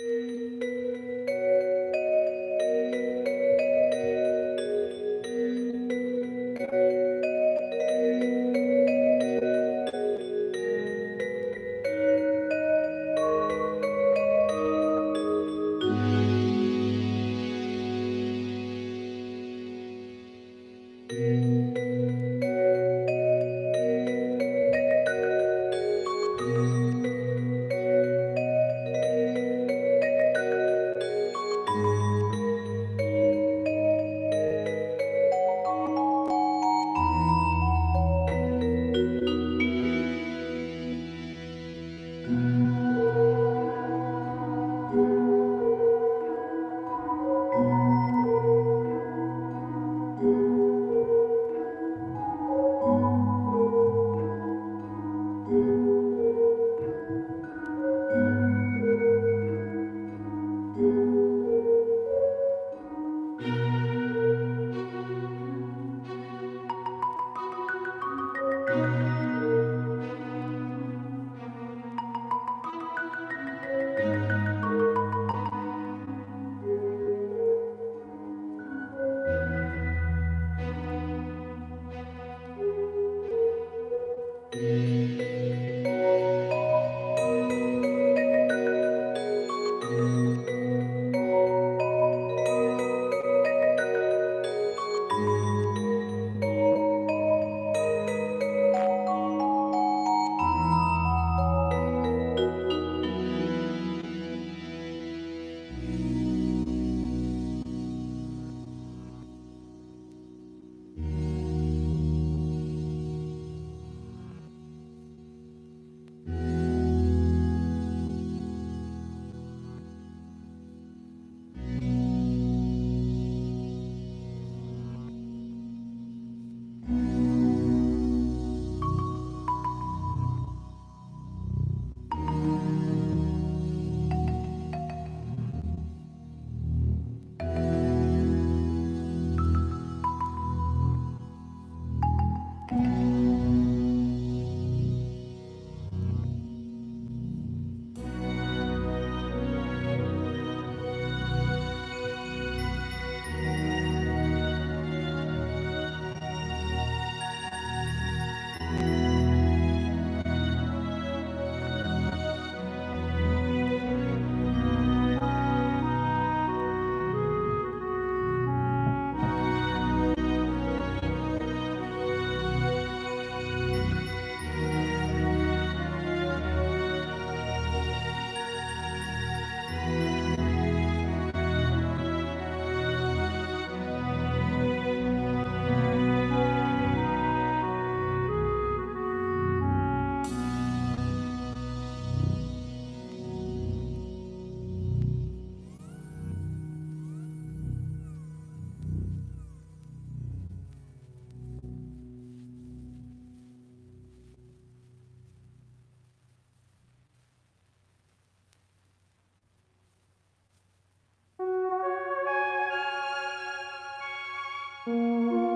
Música Música